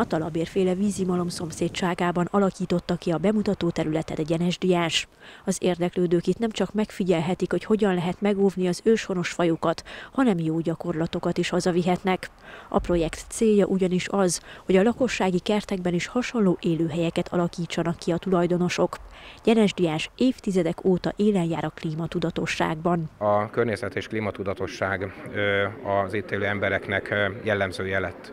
A talabérféle vízimalom szomszédságában alakította ki a bemutató területet egy Gyenes Diás. Az érdeklődők itt nem csak megfigyelhetik, hogy hogyan lehet megóvni az őshonos fajokat, hanem jó gyakorlatokat is hazavihetnek. A projekt célja ugyanis az, hogy a lakossági kertekben is hasonló élőhelyeket alakítsanak ki a tulajdonosok. Gyenes Diás évtizedek óta élen jár a klímatudatosságban. A környezet és klímatudatosság az itt élő embereknek jellemzője lett.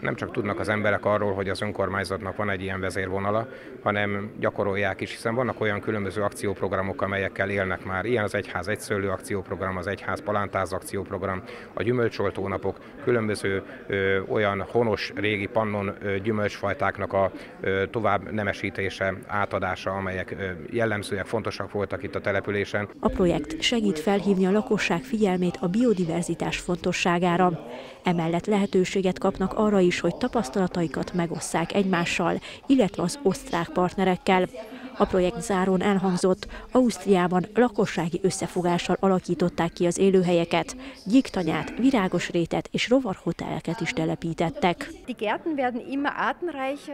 Nem csak tudnak az emberek arról, hogy az önkormányzatnak van egy ilyen vezérvonala, hanem gyakorolják is, hiszen vannak olyan különböző akcióprogramok, amelyekkel élnek már. Ilyen az Egyház Egyszőlő akcióprogram, az Egyház Palántáz akcióprogram, a gyümölcsoltónapok, különböző ö, olyan honos régi pannon ö, gyümölcsfajtáknak a ö, tovább nemesítése, átadása, amelyek ö, jellemzőek, fontosak voltak itt a településen. A projekt segít felhívni a lakosság figyelmét a biodiverzitás fontosságára. Emellett lehetőséget kapnak arra is, hogy tapasztalataikat megosszák egymással, illetve az osztrák partnerekkel. A projekt zárón elhangzott, Ausztriában lakossági összefogással alakították ki az élőhelyeket, gyíktanyát, virágos rétet és rovarhoteleket is telepítettek.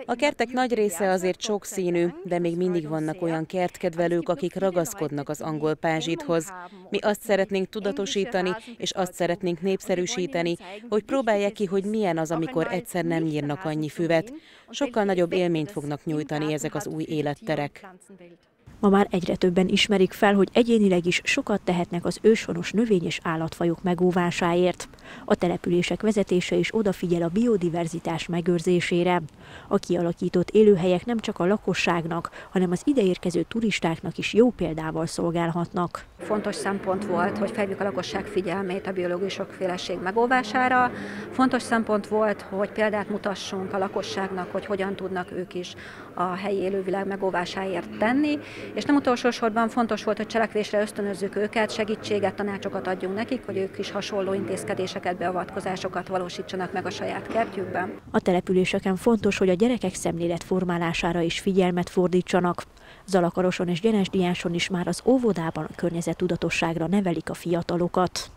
A kertek nagy része azért sokszínű, de még mindig vannak olyan kertkedvelők, akik ragaszkodnak az angol pázsithoz. Mi azt szeretnénk tudatosítani, és azt szeretnénk népszerűsíteni, hogy próbálják ki, hogy milyen az, amikor egyszer nem nyírnak annyi füvet. Sokkal nagyobb élményt fognak nyújtani ezek az új életterek. ganzen Welt. Ma már egyre többen ismerik fel, hogy egyénileg is sokat tehetnek az őshonos növény- és állatfajok megóvásáért. A települések vezetése is odafigyel a biodiverzitás megőrzésére. A kialakított élőhelyek nem csak a lakosságnak, hanem az ideérkező turistáknak is jó példával szolgálhatnak. Fontos szempont volt, hogy felhívjuk a lakosság figyelmét a biológiai sokféleség megóvására. Fontos szempont volt, hogy példát mutassunk a lakosságnak, hogy hogyan tudnak ők is a helyi élővilág megóvásáért tenni, és nem utolsó sorban fontos volt, hogy cselekvésre ösztönözzük őket, segítséget, tanácsokat adjunk nekik, hogy ők is hasonló intézkedéseket, beavatkozásokat valósítsanak meg a saját kertjükben. A településeken fontos, hogy a gyerekek szemlélet formálására is figyelmet fordítsanak. Zalakaroson és Gyenes Diáson is már az óvodában a környezettudatosságra nevelik a fiatalokat.